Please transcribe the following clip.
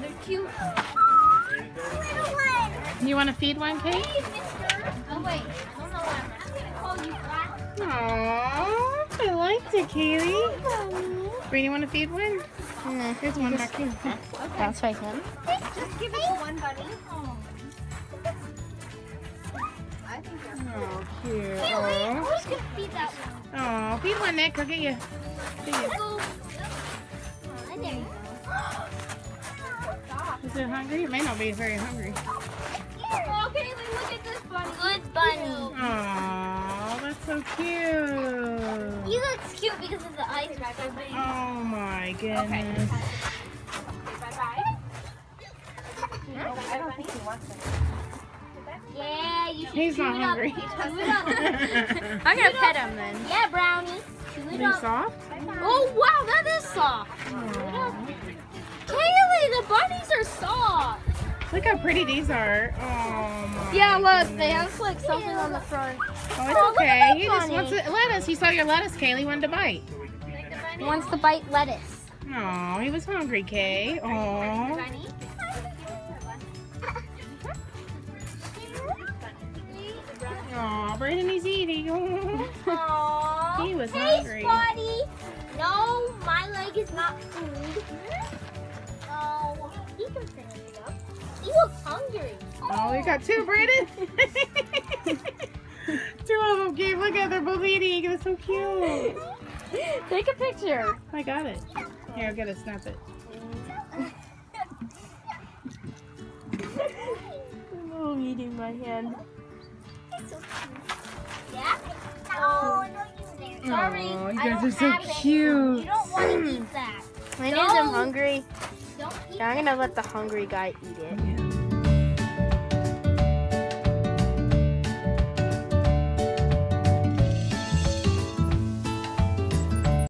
They're cute. You want to feed one, Kate? Oh, wait. Aww, I liked it, Kaylee. Oh, Brady, want to feed one? No. Here's one back here. Okay. That's right, him. Just give it to one bunny. Oh. I think oh, cute. Kaylee, going to feed that one? Oh, feed one, Nick. I'll get you. Feed you. Stop. Is hungry? It may not be very hungry. Oh, Kaylee, look at this bunny. Good bunny. Aw, that's so cute. He looks cute because of the eyes wrap open. Oh my goodness. Okay. Bye-bye. I don't think he wants it. Yeah, you should He's chew not it up. hungry. Chew it up. I'm gonna pet him then. Yeah, Brownie. Chew Are it they up. soft? Oh, wow, that is soft. Look how pretty these are. Oh my. Yeah, look, they have like something on the front. Oh, Oh, it's look okay. He just wants to lettuce. He saw your lettuce, Kaylee. Wanted to bite. He wants to bite lettuce. Oh, he was hungry, Kay. Oh. Oh, Brayden, he's eating. Aww. He was hey, hungry. Spotty. No, my leg is not food. Oh, He looks hungry. Oh, we got two, Brayden. two of them, Gabe. Look at they're both eating. That's so cute. Take a picture. I got it. Here, I'll get it. Snap it. Oh, eating my hand. Yeah? No, no, you. Sorry. You guys are so have it. cute. You don't want to eat that. I know I'm hungry. Don't eat Yeah, I'm gonna let the hungry guy eat it. Yeah.